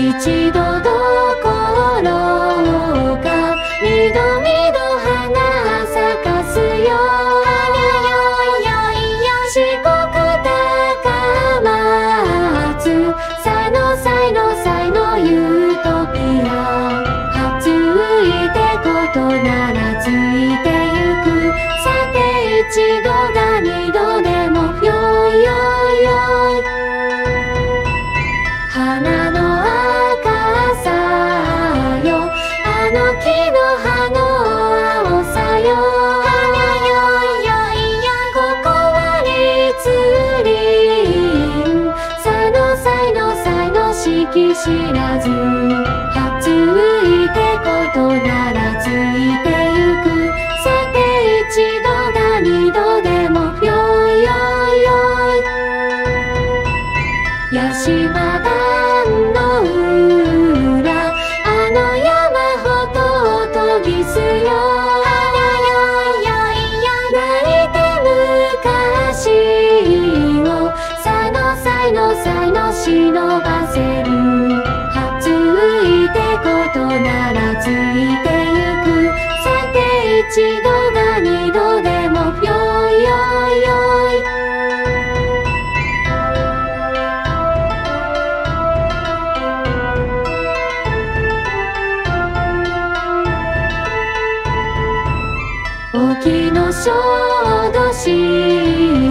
一度どころか二度二度花咲かすよ。はやよいよいよ四国高松才の才の才のユートピア。はついてことならついてゆく。さて一度の木の葉の青さよ。花よいよいよここは立林才の才の才の式知らず。はついてことならついてゆく。さて一度が二度でもよいよいよい。八島せるはついてことならついてゆくさて一度が二度でもよいよいよい。沖の小豆島